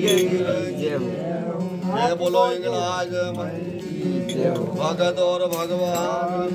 जय बोलो इंगलाज भगत और भगवान